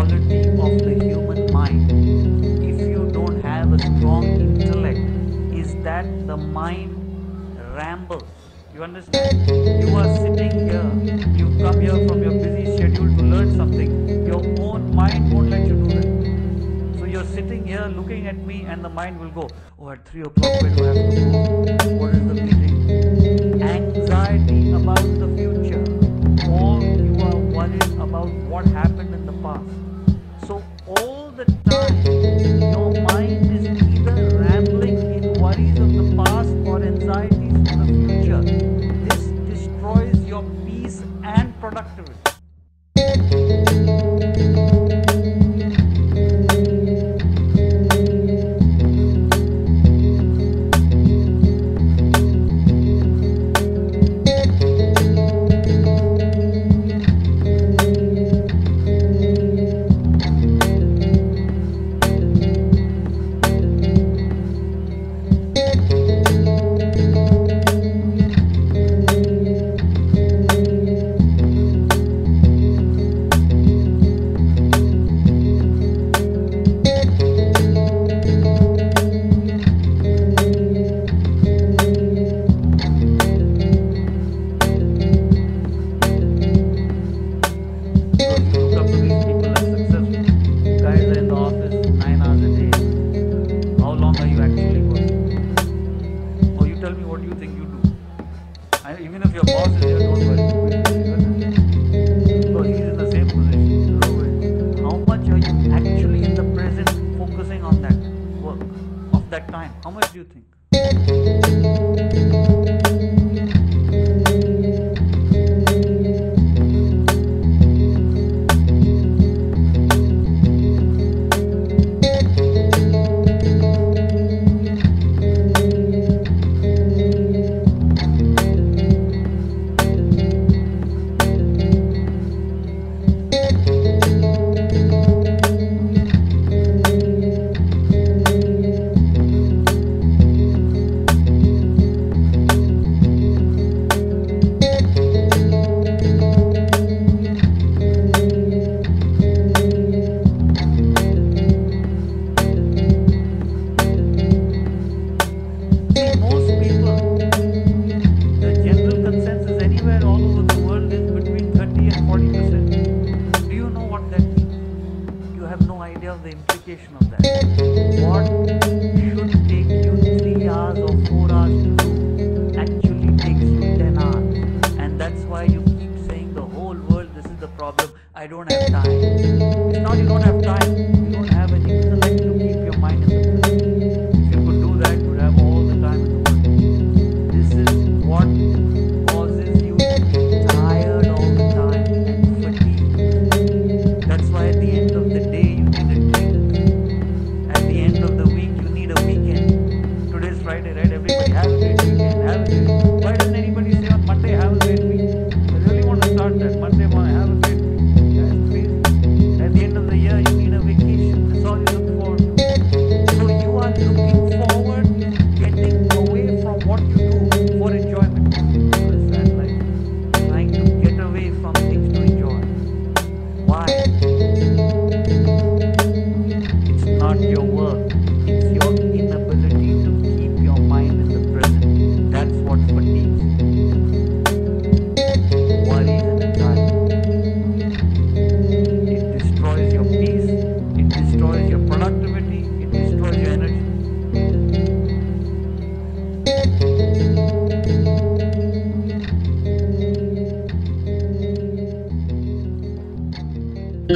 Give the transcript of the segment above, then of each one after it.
quality of the human mind. If you don't have a strong intellect is that the mind rambles? You understand? You are sitting here. You come here from your busy schedule to learn something. Your own mind won't let you do that. So you're sitting here looking at me and the mind will go oh at 3 o'clock where do I have to go? What is the meeting anxiety about the future. All you are worried about what happened in the past the dog.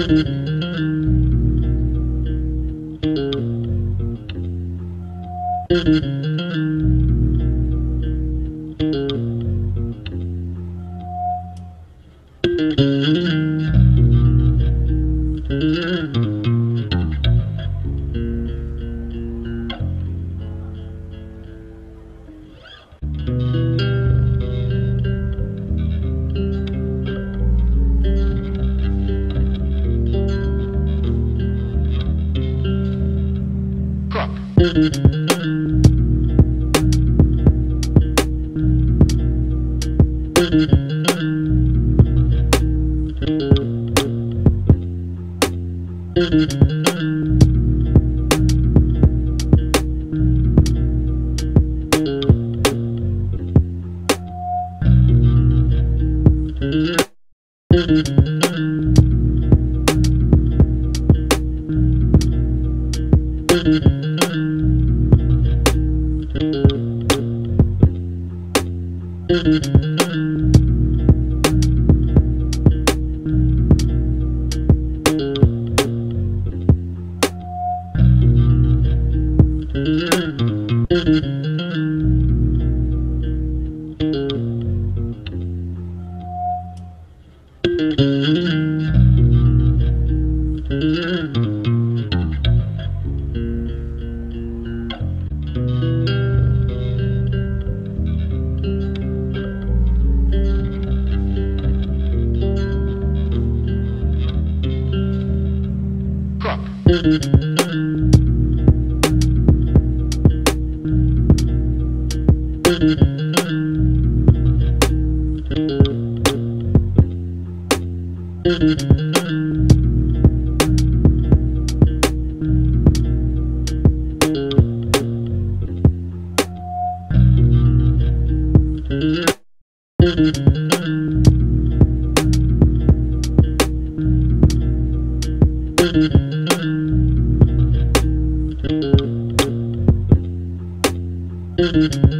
Thank you. Mm-hmm. Mm-hmm.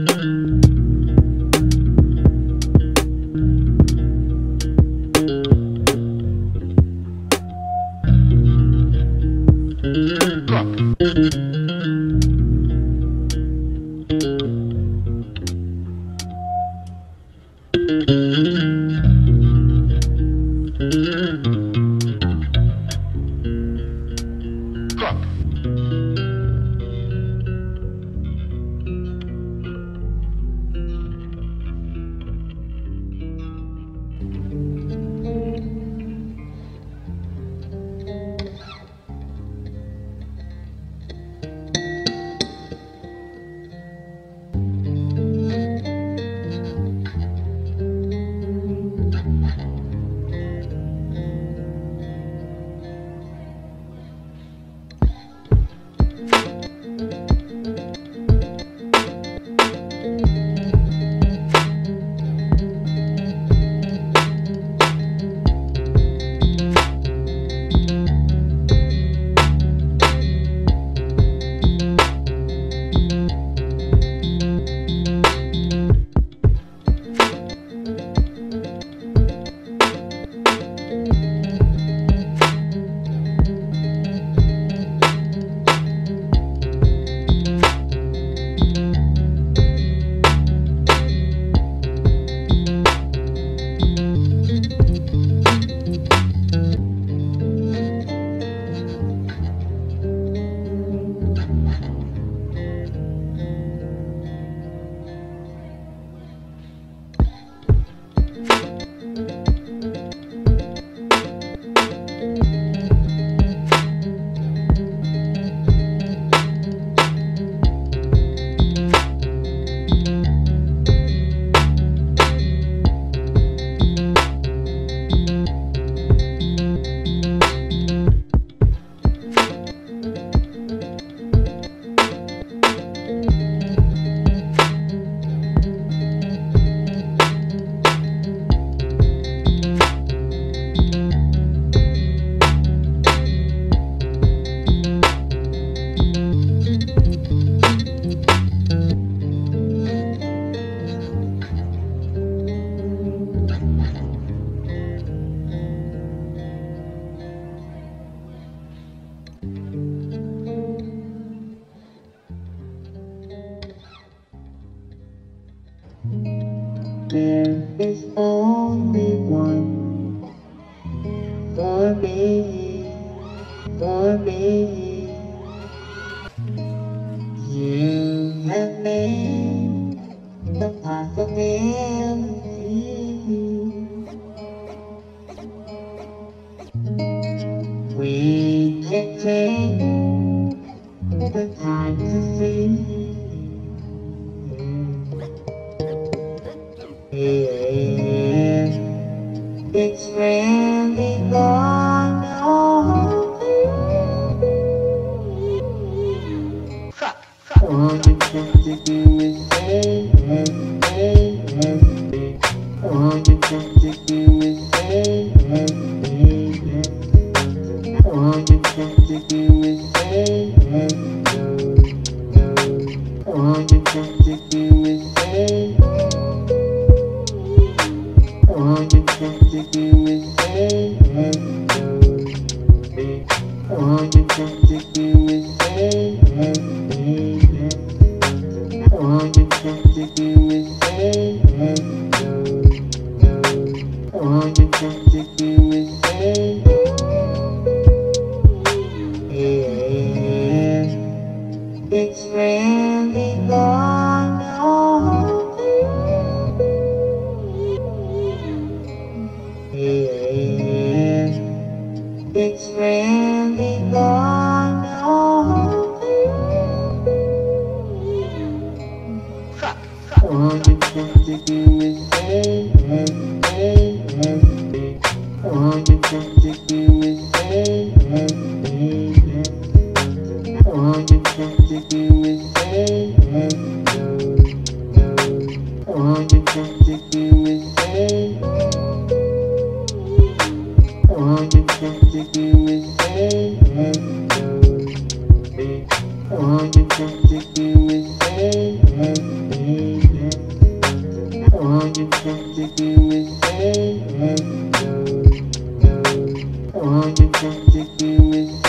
There is only yes. All Oh. tem all you Thank you.